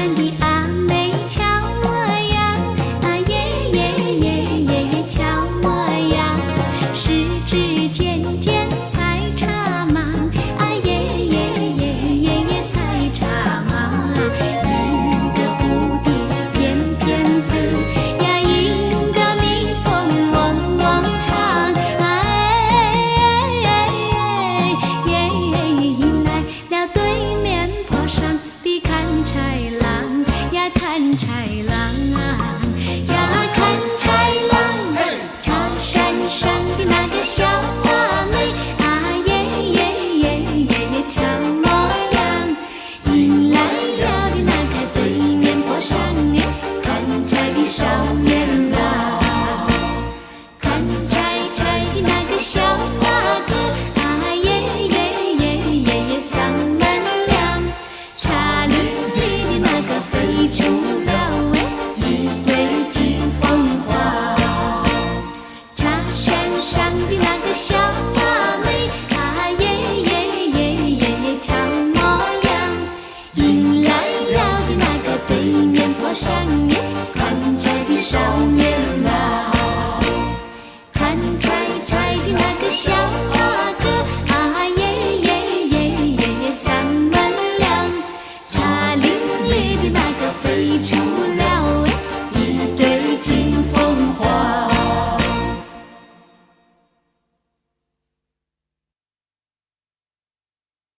山的阿妹，瞧我呀，阿爷爷爷爷，我呀，十指。上的那个小